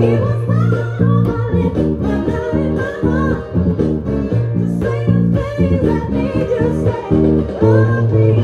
Thank you. say.